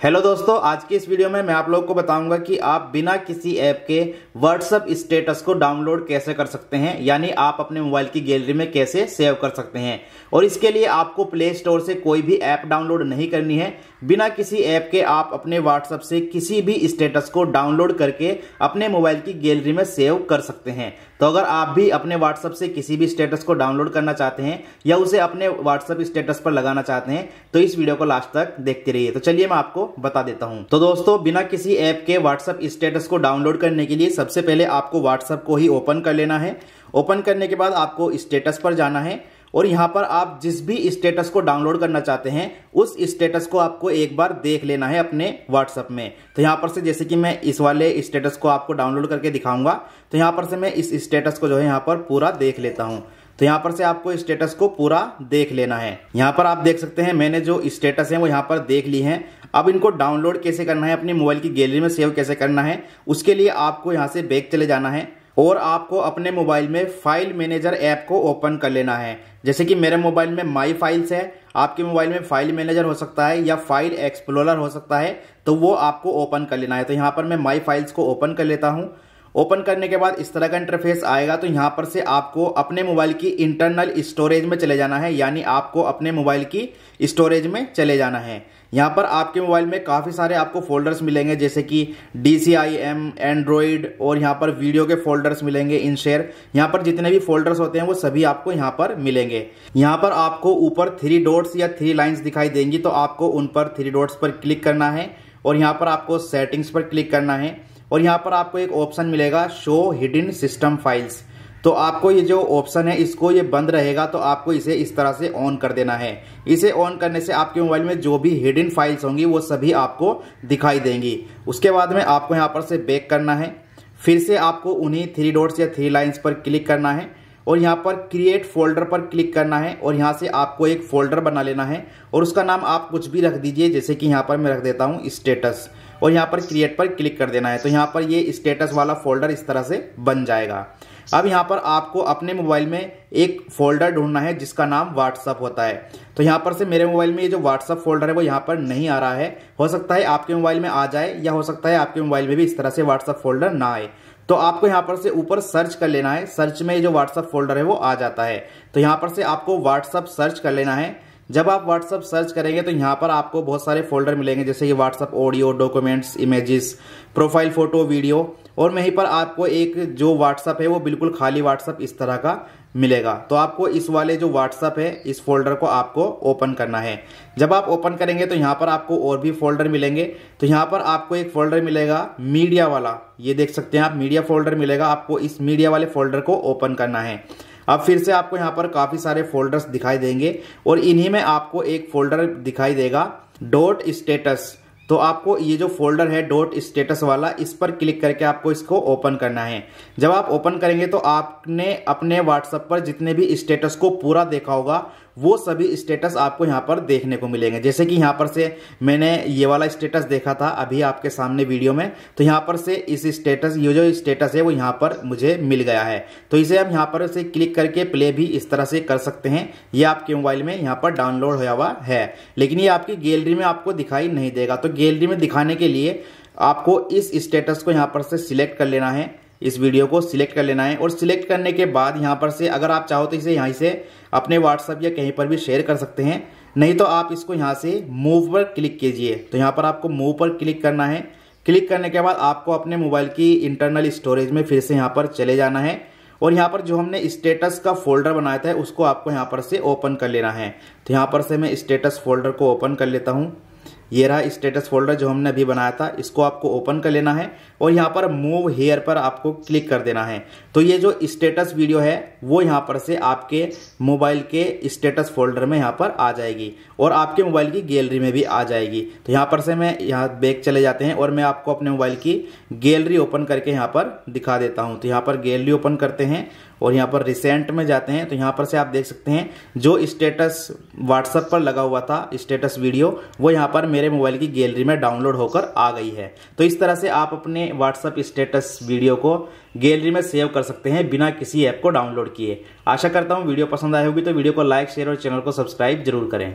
Hello दोस्तों, आज की इस वीडियो में मैं आप लोगों को बताऊँगा कि आप बिना किसी ऐप के व्हाट्सएप स्टेटस को डाउनलोड कैसे कर सकते हैं, यानी आप अपने मोबाइल की गैलरी में कैसे सेव कर सकते हैं। और इसके लिए आपको प्ले स्टोर से कोई भी ऐप डाउनलोड नहीं करनी है। बिना किसी ऐप के आप अपने व्हाट्सअप से किसी भी स्टेटस को डाउनलोड करके अपने मोबाइल की गैलरी में सेव कर सकते हैं। तो अगर आप भी अपने व्हाट्सअप से किसी भी स्टेटस को डाउनलोड करना चाहते हैं, या उसे अपने व्हाट्सएप स्टेटस पर लगाना चाहते हैं तो इस वीडियो को लास्ट तक देखते रहिए। तो चलिए मैं आपको बता देता हूँ। तो दोस्तों, बिना किसी ऐप के व्हाट्सएप स्टेटस को डाउनलोड करने के लिए सबसे पहले आपको व्हाट्सएप को ही ओपन कर लेना है। ओपन करने के बाद आपको स्टेटस पर जाना है और यहाँ पर आप जिस भी स्टेटस को डाउनलोड करना चाहते हैं, उस स्टेटस को आपको एक बार देख लेना है अपने व्हाट्सएप में। तो यहाँ पर से जैसे कि मैं इस वाले स्टेटस को आपको डाउनलोड करके दिखाऊँगा तो यहाँ पर से मैं इस स्टेटस को जो है यहाँ पर पूरा देख लेता हूँ। तो यहाँ पर से आपको स्टेटस को पूरा देख लेना है। यहाँ पर आप देख सकते हैं, मैंने जो स्टेटस है वो यहाँ पर देख ली है। अब इनको डाउनलोड कैसे करना है, अपनी मोबाइल की गैलरी में सेव कैसे करना है, उसके लिए आपको यहाँ से बैक चले जाना है और आपको अपने मोबाइल में फ़ाइल मैनेजर ऐप को ओपन कर लेना है। जैसे कि मेरे मोबाइल में माई फाइल्स है, आपके मोबाइल में फ़ाइल मैनेजर हो सकता है या फ़ाइल एक्सप्लोरर हो सकता है तो वो आपको ओपन कर लेना है। तो यहाँ पर मैं माई फाइल्स को ओपन कर लेता हूँ। ओपन करने के बाद इस तरह का इंटरफेस आएगा तो यहाँ पर से आपको अपने मोबाइल की इंटरनल स्टोरेज में चले जाना है, यानी आपको अपने मोबाइल की स्टोरेज में चले जाना है। यहाँ पर आपके मोबाइल में काफ़ी सारे आपको फोल्डर्स मिलेंगे, जैसे कि D C I M Android और यहाँ पर वीडियो के फोल्डर्स मिलेंगे इन शेयर यहाँ पर जितने भी फोल्डर्स होते हैं, वो सभी आपको यहाँ पर मिलेंगे। यहाँ पर आपको ऊपर थ्री डॉट्स या थ्री लाइन्स दिखाई देंगी तो आपको उन पर थ्री डॉट्स पर क्लिक करना है, और यहाँ पर आपको सेटिंग्स पर क्लिक करना है। और यहाँ पर आपको एक ऑप्शन मिलेगा शो हिडन सिस्टम फाइल्स तो आपको ये जो ऑप्शन है, इसको ये बंद रहेगा तो आपको इसे इस तरह से ऑन कर देना है। इसे ऑन करने से आपके मोबाइल में जो भी हिडन फाइल्स होंगी, वो सभी आपको दिखाई देंगी। उसके बाद में आपको यहाँ पर से बैक करना है। फिर से आपको उन्हीं थ्री डॉट्स या थ्री लाइन्स पर क्लिक करना है और यहाँ पर क्रिएट फोल्डर पर क्लिक करना है और यहाँ से आपको एक फोल्डर बना लेना है और उसका नाम आप कुछ भी रख दीजिए, जैसे कि यहाँ पर मैं रख देता हूँ स्टेटस और यहाँ पर क्रिएट पर क्लिक कर देना है। तो यहाँ पर ये स्टेटस वाला फोल्डर इस तरह से बन जाएगा। अब यहाँ पर आपको अपने मोबाइल में एक फोल्डर ढूंढना है, जिसका नाम व्हाट्सअप होता है। तो यहाँ पर से मेरे मोबाइल में ये जो व्हाट्सअप फोल्डर है, वो यहाँ पर नहीं आ रहा है। हो सकता है आपके मोबाइल में आ जाए, या हो सकता है आपके मोबाइल में भी इस तरह से व्हाट्सअप फोल्डर ना आए। तो आपको यहाँ पर से ऊपर सर्च कर लेना है। सर्च में जो व्हाट्सअप फोल्डर है, वो आ जाता है। तो यहाँ पर से आपको व्हाट्सअप सर्च कर लेना है। जब आप व्हाट्सअप सर्च करेंगे तो यहाँ पर आपको बहुत सारे फोल्डर मिलेंगे, जैसे कि WhatsApp audio documents images profile photo video और वहीं पर आपको एक जो व्हाट्सअप है वो बिल्कुल खाली व्हाट्सअप इस तरह का मिलेगा। तो आपको इस वाले जो व्हाट्सअप है, इस फोल्डर को आपको ओपन करना है। जब आप ओपन करेंगे तो यहाँ पर आपको और भी फोल्डर मिलेंगे। तो यहाँ पर आपको एक फोल्डर मिलेगा मीडिया वाला। ये देख सकते हैं आप मीडिया फोल्डर मिलेगा। आपको इस मीडिया वाले फोल्डर को ओपन करना है। अब फिर से आपको यहाँ पर काफ़ी सारे फोल्डर्स दिखाई देंगे और इन्हीं में आपको एक फोल्डर दिखाई देगा, डॉट स्टेटस। तो आपको ये जो फोल्डर है, डॉट स्टेटस वाला, इस पर क्लिक करके आपको इसको ओपन करना है। जब आप ओपन करेंगे तो आपने अपने व्हाट्सएप पर जितने भी स्टेटस को पूरा देखा होगा वो सभी स्टेटस आपको यहाँ पर देखने को मिलेंगे। जैसे कि यहाँ पर से मैंने ये वाला स्टेटस देखा था अभी आपके सामने वीडियो में तो यहाँ पर से इस स्टेटस ये जो स्टेटस है वो यहाँ पर मुझे मिल गया है। तो इसे हम यहाँ पर से क्लिक करके प्ले भी इस तरह से कर सकते हैं। ये आपके मोबाइल में यहाँ पर डाउनलोड होया हुआ है। लेकिन ये आपकी गैलरी में आपको दिखाई नहीं देगा। तो गैलरी में दिखाने के लिए आपको इस स्टेटस को यहाँ पर से सिलेक्ट कर लेना है। इस वीडियो को सिलेक्ट कर लेना है। और सिलेक्ट करने के बाद यहाँ पर से अगर आप चाहो तो इसे यहाँ से अपने व्हाट्सअप या कहीं पर भी शेयर कर सकते हैं। नहीं तो आप इसको यहाँ से मूव पर क्लिक कीजिए। तो यहाँ पर आपको मूव पर क्लिक करना है। क्लिक करने के बाद आपको अपने मोबाइल की इंटरनल स्टोरेज में फिर से यहाँ पर चले जाना है। और यहाँ पर जो हमने स्टेटस का फोल्डर बनाया था, उसको आपको यहाँ पर से ओपन कर लेना है। तो यहाँ पर से मैं स्टेटस फोल्डर को ओपन कर लेता हूँ। ये रहा स्टेटस फोल्डर जो हमने अभी बनाया था, इसको आपको ओपन कर लेना है। और यहाँ पर मूव हेयर पर आपको क्लिक कर देना है। तो ये जो स्टेटस वीडियो है, वो यहाँ पर से आपके मोबाइल के स्टेटस फोल्डर में यहाँ पर आ जाएगी और आपके मोबाइल की गैलरी में भी आ जाएगी। तो यहाँ पर से मैं यहाँ बैग चले जाते हैं और मैं आपको अपने मोबाइल की गैलरी ओपन करके यहाँ पर दिखा देता हूँ। तो यहाँ पर गैलरी ओपन करते हैं और यहाँ पर रिसेंट में जाते हैं। तो यहाँ पर से आप देख सकते हैं, जो स्टेटस व्हाट्सएप पर लगा हुआ था स्टेटस वीडियो वो यहाँ पर मेरे मोबाइल की गैलरी में डाउनलोड होकर आ गई है। तो इस तरह से आप अपने व्हाट्सएप स्टेटस वीडियो को गैलरी में सेव कर सकते हैं बिना किसी ऐप को डाउनलोड किए। आशा करता हूँ वीडियो पसंद आए होगी तो वीडियो को लाइक शेयर और चैनल को सब्सक्राइब ज़रूर करें।